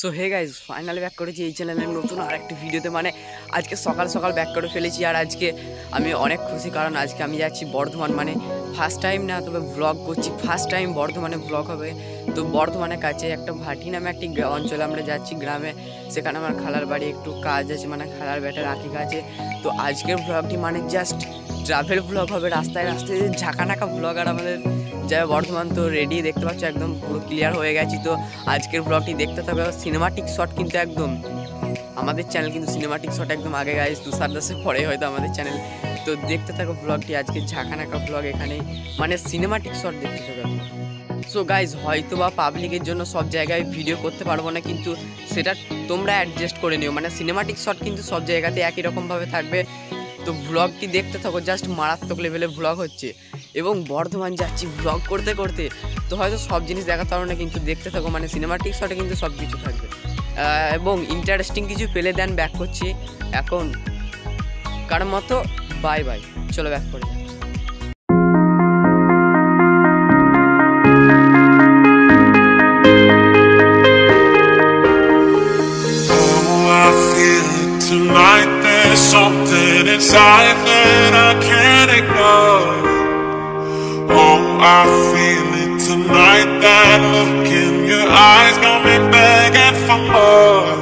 So hey guys finally back করেছি এই চ্যানেলের নতুন আর একটি ভিডিওতে মানে আজকে সকাল সকাল ব্যাক করে ফেলেছি আর আজকে আমি অনেক খুশি কারণ আজকে আমি যাচ্ছি বর্ধমান। মানে ফার্স্ট টাইম না, তবে ব্লগ করছি। ফার্স্ট টাইম বর্ধমানে ব্লগ হবে। তো বর্ধমানের কাছে একটা ভাটি নামে একটি অঞ্চলে আমরা যাচ্ছি গ্রামে। সেখানে আমার খালার বাড়ি একটু কাজ আছে মানে খালার ব্যাটার আঁকি কাজে। তো আজকের ব্লগটি মানে জাস্ট ট্রাভেল ব্লগ হবে। রাস্তায় রাস্তায় ঝাঁকা ঝাঁকানাকা ব্লগ আর আমাদের যা বর্ধমান তো রেডি দেখতে পাচ্ছ একদম পুরো ক্লিয়ার হয়ে গেছি তো। আজকের ব্লগটি দেখতে থাকবে সিনেমাটিক শট কিন্তু একদম আমাদের চ্যানেল কিন্তু সিনেমাটিক শট একদম আগে গাইজ তুষার দাসের পরে হয়তো আমাদের চ্যানেল তো দেখতে থাকো ব্লগটি আজকে ঝাঁকানাকা ব্লগ এখানে। মানে সিনেমাটিক শট দেখতে থাকো সো গাইজ হয়তো বা পাবলিকের জন্য সব জায়গায় ভিডিও করতে পারব না, কিন্তু সেটা তোমরা অ্যাডজাস্ট করে নিও। মানে সিনেমাটিক শট কিন্তু সব জায়গাতে একই রকমভাবে থাকবে। তো ব্লগটি দেখতে থাকো জাস্ট মারাত্মক লেভেলে ব্লগ হচ্ছে। এবং বর্ধমান যাচ্ছি ব্লগ করতে করতে তো হয়তো সব জিনিস দেখাতে পারো না কিন্তু দেখতে থাকো মানে সিনেমাটিক শটে কিন্তু সব কিছু থাকবে। এবং ইন্টারেস্টিং কিছু পেলে দেন ব্যাক করছি। এখন কার মতো? বাই বাই চলো ব্যাক করে। Oh, something inside that I I feel it tonight. That look in your eyes got me begging for more.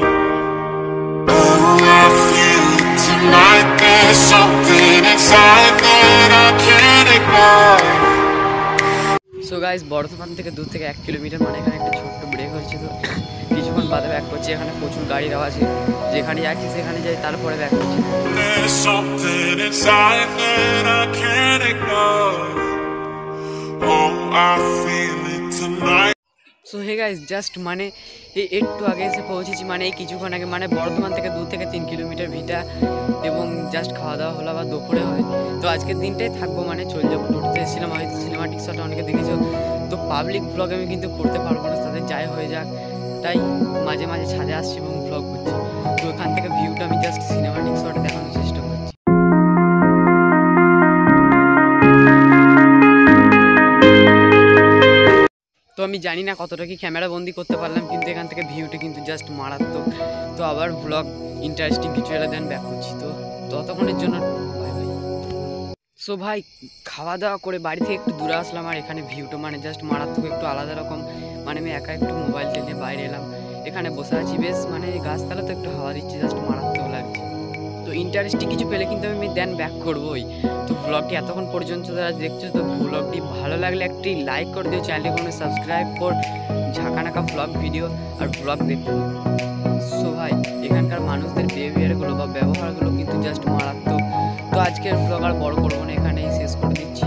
Oh, I feel it tonight. There's something inside that I can't ignore. So guys Bardhaman থেকে দূর থেকে এক kilometre মানে এখানে একটা ছোট্ট break হচ্ছে তো কিছুক্ষণ বাদে ব্যাক করছি এখানে প্রচুর গাড়ির আওয়াজ যেখানে যাচ্ছি সেখানে যাই তারপরে ব্যাক করছি সো হে গাইজ জাস্ট মানে এই একটু আগে এসে পৌঁছেছি মানে এই কিছুক্ষণ আগে মানে বর্ধমান থেকে দু থেকে তিন কিলোমিটার ভিটা এবং জাস্ট খাওয়া দাওয়া হলো আবার দুপুরে হয়। তো আজকের দিনটাই থাকব মানে চলে যাব। টোটোতে এসেছিলাম, হয়তো সিনেমাটিক শট অনেকে দেখেছ। তো পাবলিক ব্লগ আমি কিন্তু করতে পারব না, তাদের যাই হয়ে যাক। তাই মাঝে মাঝে ছাদে আসছি এবং ব্লগ করছি। তো ওখান থেকে ভিউটা আমি জাস্ট আমি জানি না কতটা কি ক্যামেরা বন্দি করতে পারলাম, কিন্তু এখান থেকে ভিউটা কিন্তু জাস্ট মারাত্মক। তো আবার ব্লগ ইন্টারেস্টিং কিছু এলে দেন, ব্যাক করছি। তো ততক্ষণের জন্য সো ভাই খাওয়া দাওয়া করে বাড়ি থেকে একটু দূরে আসলাম, আর এখানে ভিউটা মানে জাস্ট মারাত্মক, একটু আলাদা রকম। মানে আমি একা একটু মোবাইল টেনে বাইরে এলাম। এখানে বসে আছি, বেশ মানে গাছতলা তো একটু হাওয়া দিচ্ছে জাস্ট মারাত্মক। ইন্টারেস্টিং কিছু পেলে কিন্তু আমি দেন ব্যাক করবোই। তো ব্লগটি এতক্ষণ পর্যন্ত যারা দেখছ, তো ব্লগটি ভালো লাগলে একটি লাইক করে দিও চ্যানেলটি কোনো সাবস্ক্রাইব কর, ঝাঁকানাকা ব্লগ ভিডিও আর ব্লগ দেখতে সো ভাই, এখানকার মানুষদের বিহেভিয়ারগুলো বা ব্যবহারগুলো কিন্তু জাস্ট মারাত্মক। তো আজকের ব্লগ আর বড় করব না, এখানেই শেষ করে দিচ্ছি।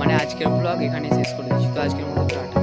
মানে আজকের ব্লগ এখানেই শেষ করে দিচ্ছি। তো আজকের মতো টাটা।